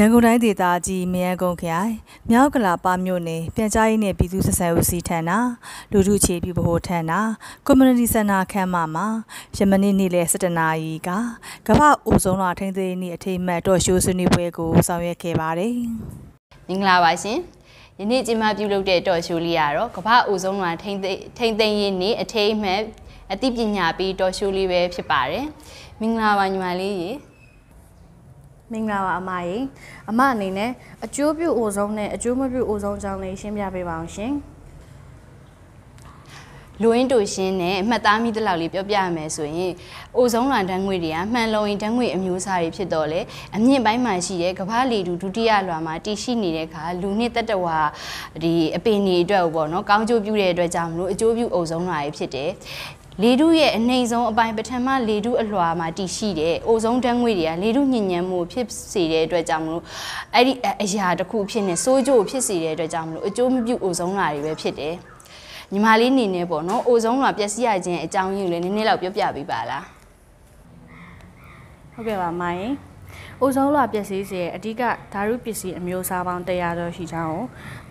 ရန်ကုန်တိုင်းဒေသကြီးမရန်ကုန်ခရိုင်မြောက်ကလာပါမြို့နယ်ပြန်ကြားရေးနယ်ပြည်သူ့ဆက်ဆံရေးစီထံနာလူထုခြေပြုဗဟိုထံနာ community center ခန်းမမှာယမနေ့နေ့လယ်17နာရီကကမ္ဘာအိုဆုံးလာထိန်းသိမ်းနေအထိမ်းအမှတ်တော်ရှိုးဆွေးနွေးပွဲကိုဆောင်ရွက်ခဲ့ပါတယ်။မင်္ဂလာပါရှင်။ယနေ့ကျင်းပပြုလုပ်တဲ့တော်ရှိုးလေးကတော့ကမ္ဘာအိုဆုံးလာထိန်းသိမ်းထိန်းသိမ်းရေးနေ့အထိမ်းအမှတ်အသိပညာပေးတော်ရှိုးလေးပဲဖြစ်ပါတယ်။မင်္ဂလာပါညီမလေးရေ။ မင်္ဂလာပါအမရေအမအနေနဲ့အကျိုးပြုအိုဆုံးနဲ့အကျိုးမပြုအိုဆုံးအကြောင်းလေးရှင်းပြပေးပါအောင်ရှင်လူရင်းတူရှင်းနဲ့အမှတ်သားမိတလောက်လေးပြောပြရမယ်ဆိုရင်အိုဆုံးလွန်တန်းငွေတွေကမှန်လုံရင်တန်းငွေအမျိုးအစားတွေဖြစ်တော့လေအမြင့်ပိုင်းမှာရှိတဲ့ကမ္ဘာလီဒူဒုတိယလွှာမှာတည်ရှိနေတဲ့အခါလူနှစ်တတဝါဒီအပင်တွေအတွက်ပေါ့နော်ကောင်းကျိုးပြုတဲ့အတွက်ကြောင့်မလို့အကျိုးပြုအိုဆုံးလွှာတွေဖြစ်တယ် လေတုရဲ့အနှိမ်ဆုံးအပိုင်းပထမလေတုအလွှာမှာတည်ရှိတဲ့အိုဆုံးတန်းငွေတွေကလေတုညဉ့်ညံမှုဖြစ်စေတဲ့အတွက်ကြောင့်မလို့အဲ့ဒီအရာတစ်ခုဖြစ်နေစိုးကြိုးဖြစ်စေတဲ့အတွက်ကြောင့်မလို့အကျိုးမပြုအိုဆုံးလာတွေပဲဖြစ်တယ်ညီမလေးနေနေပေါ့နော်အိုဆုံးလာပျက်စီးရခြင်းအကြောင်းရင်းကိုလည်းနည်းနည်းလောက်ပြောပြပေးပါလားဟုတ်ကဲ့ပါမိုင်း အိုဆုံးလွှာပျက်စီးစေအဓိကဓာတုပစ္စည်းအမျိုးအစားပေါင်း100ကျော်ရှိကြောင်းကို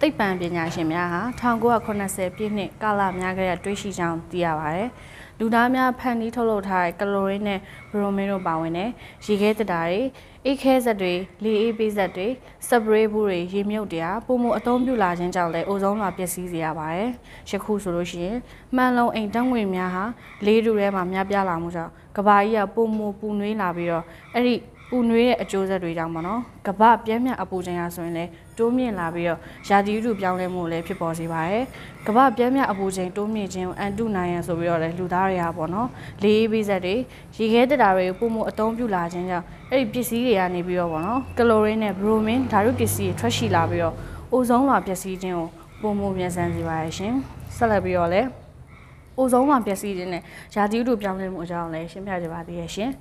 သိပ္ပံပညာရှင်များဟာ1980ပြည့်နှစ်ကာလများကတည်းကတွေးရှိကြောင်းသိရပါတယ်။လူသားများဖန်တီးထုတ်လုပ်ထားတဲ့ကလိုရင်းနဲ့ဘရိုမင်းတို့ပါဝင်တဲ့ရေခဲတတာတွေအိတ်ခဲဇက်တွေလေအေးပေးဇက်တွေစပရေးဘူးတွေရေမြုပ်တွေပုံမှုအသုံးပြုလာခြင်းကြောင့်လည်းအိုဇုံးလွှာပျက်စီးစေရပါတယ်။ယခုဆိုလို့ရှိရင်မှန်လုံအိမ်တန်းငွေများဟာလေးတူထဲမှာများပြားလာမှုကြောင့်ကဘာကြီးကပုံမှုပူနွေးလာပြီးတော့အဲ့ဒီ ပူနွေးတဲ့အကျိုးဆက်တွေကြောင့်ပေါ့နော်ကပပြင်းမြအပူချိန်ဟာဆိုရင်လည်းတိုးမြင့်လာပြီးတော့ရာသီဥတုပြောင်းလဲမှုလည်းဖြစ်ပေါ်စေပါတယ်ကပပြင်းမြအပူချိန်တိုးမြင့်ခြင်းကိုအန်တုနိုင်ရန်ဆိုပြီးတော့လည်းလူသားတွေကပေါ့နော်လေးပေးဆက်တွေရေခဲတတာတွေကိုပုံမှုအသုံးပြုလာခြင်းကြောင့်အဲ့ဒီပစ္စည်းတွေကနေပြီးတော့ပေါ့နော်ကလိုရင်းနဲ့ဘရိုမင်းဓာတုပစ္စည်းတွေထွက်ရှိလာပြီးတော့အိုဇုံးလွှာပျက်စီးခြင်းကိုပုံမှုမြန်ဆန်စေပါတယ်ရှင်ဆက်လက်ပြီးတော့လည်းအိုဇုံးလွှာပျက်စီးခြင်းနဲ့ရာသီဥတုပြောင်းလဲမှုအကြောင်းလည်းရှင်းပြကြပါသေးရဲ့ရှင်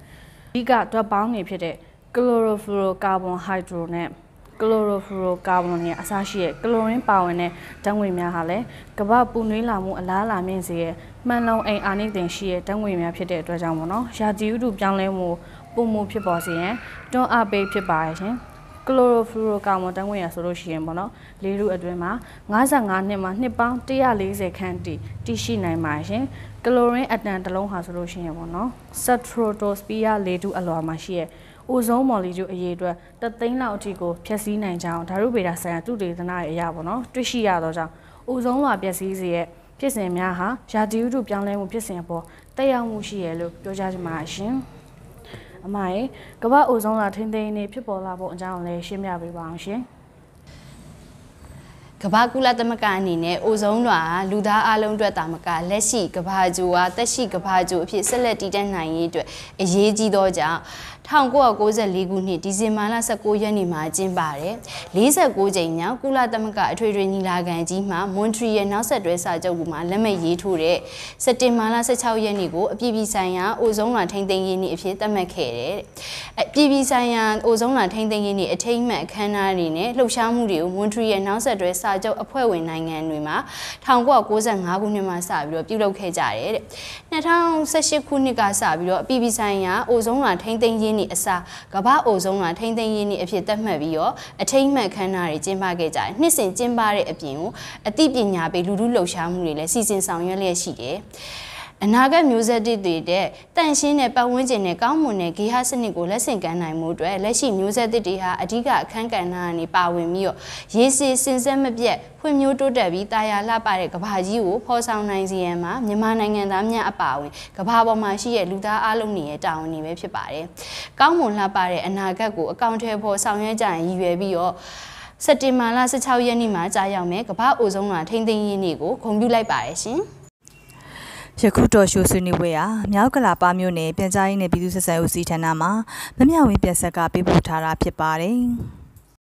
ဓိကတွက်ပေါင်းနေဖြစ်တဲ့ chlorofluorocarbon hydro နဲ့ chlorofluorocarbon နဲ့အစားရှိတဲ့ chlorine ပါဝင်တဲ့ဓာတ်ငွေများဟာလည်းကမ္ဘာပူနွေးလာမှုအလားအလာမြင့်စေတဲ့မှန်လုံအိမ်အာနိသင်ရှိတဲ့ဓာတ်ငွေများဖြစ်တဲ့အတွက်ကြောင့်ပေါ့နော်ရာသီဥတုပြောင်းလဲမှုပုံမှုဖြစ်ပေါ်စေရန်တွန်းအားပေးဖြစ်ပါရဲ့ရှင် ကလိုရိုဖလူရိုကာမွန်တန်းဝင်ရဆိုလို့ရှိရင်ပေါ့နော်လေးလူအတွင်းမှာ55နှစ်မှာနှစ်ပေါင်း140ခန့်တိတရှိနိုင်ပါရှင်ကလိုရင်းအတန်တစ်လုံးဟာဆိုလို့ရှိရင်ပေါ့နော်ဆက်ထရိုတိုစပီယာလေးတူအလွာမှာရှိရဲ့အိုဇုံးမော်လီကျူအရေးအတွက်တသိန်းလောက်အထိကိုဖျက်ဆီးနိုင်ကြောင်းဓာတုဗေဒဆိုင်ရာသုတေသနရဲ့အရာပေါ့နော်တွေ့ရှိရတော့ကြောင့်အိုဇုံးလွှာပျက်စီးစေရဲ့ဖြစ်စဉ်များဟာရာသီဥတုပြောင်းလဲမှုဖြစ်စဉ်အပေါ်တက်ရောက်မှုရှိရလို့ပြောကြားချင်ပါရှင် အမရေကမ္ဘာအိုဇုံးလွှာထိန်းသိမ်းနေဖြစ်ပေါ်လာဖို့အကြောင်းလည်းရှင်းပြပေးပါအောင်ရှင် ကမ္ဘာကုလသမဂ္ဂအနေနဲ့အိုဇုံးလွှာလူသားအလုံးအတွက်တာမကလက်ရှိကမ္ဘာဂျိုဟာတက်ရှိကမ္ဘာဂျိုအဖြစ်ဆက်လက်တည်တံ့နိုင်ရေးအတွက်အရေးကြီးသောကြောင့်1994ခုနှစ်ဒီဇင်ဘာလ19ရက်နေ့မှာကျင်းပတယ်49ကြိမ်မြောက်ကုလသမဂ္ဂအထွေထွေညီလာခံကြီးမှာမွန်ထရီရဲ့နောက်ဆက်တွဲစာချုပ်မှာလက်မှတ်ရေးထိုးတဲ့စက်တင်ဘာလ16ရက်နေ့ကိုအပြည်ပြည်ဆိုင်ရာအိုဇုံးလွှာထိန်းသိမ်းရေးနေ့အဖြစ်သတ်မှတ်ခဲ့တယ်အပြည်ပြည်ဆိုင်ရာအိုဇုံးလွှာထိန်းသိမ်းရေးနေ့အထိမ်းအမှတ်အခမ်းအနားတွေနဲ့လှုပ်ရှားမှုတွေကိုမွန်ထရီရဲ့နောက်ဆက်တွဲစာချုပ်အဖွဲ့ဝင်နိုင်ငံတွေမှာ1995ခုနှစ်မှာစပြီးတော့ပြုလုပ်ခဲ့ကြတယ်တဲ့2018ခုနှစ်ကစပြီးတော့အပြည်ပြည်ဆိုင်ရာအိုဇုံးလွှာထိန်းသိမ်းရေးနေ့အစားကမ္ဘာအိုဇုံးလွှာထိန်းသိမ်းရေးနေ့အဖြစ်သတ်မှတ်ပြီးတော့အထိမ်းအမှတ်ခမ်းနားတွေကျင်းပခဲ့ကြတယ်နှစ်စဉ်ကျင်းပတဲ့အပြင်ကိုအသိပညာပေးလူထုလှုပ်ရှားမှုတွေလည်းစီစဉ်ဆောင်ရွက်လျက်ရှိတယ် အနာဂတ်မျိုးဆက်တွေတဲ့တန့်ရှင်းတဲ့ပတ်ဝန်းကျင်နဲ့ကောင်းမွန်တဲ့ဂေဟစနစ်ကိုလက်ဆင့်ကမ်းနိုင်မှုအတွက်လက်ရှိမျိုးဆက်တွေဟာအဓိကအခန်းကဏ္ဍကနေပါဝင်ပြီးတော့ရေးစီစင်ဆက်မပြတ်ဖွံ့ဖြိုးတိုးတက်ပြီးတာယာလှပတဲ့ကဘာကြီးကိုဖော်ဆောင်နိုင်စီရန်မှာမြန်မာနိုင်ငံသားများအပါအဝင်ကဘာပေါ်မှာရှိတဲ့လူသားအလုံးတွေရဲ့တာဝန်တွေပဲဖြစ်ပါတယ်။ကောင်းမွန်လှပတဲ့အနာဂတ်ကိုအကောင့်ထဲပေါ်ဆောင်ရွက်ကြရင်ရည်ရွယ်ပြီးတော့စက်တင်ဘာလ16ရက်နေ့မှာကြာရောက်မယ်ကမ္ဘာအိုဇုံးလွှာထိန်းသိမ်းရေးနေ့ကိုဂုဏ်ပြုလိုက်ပါတယ်ရှင်။ ယခုတော်ရှိုးဆွေးနွေးပွဲဟာမြောက်ကလာပါမြို့နယ်ပြန်ကြားရေးနယ်ပြည်သူ့ဆက်ဆံရေးဦးစီးဌာနမှမမြဝင်းပြဆက်ကပေးပို့ထားတာဖြစ်ပါတယ်။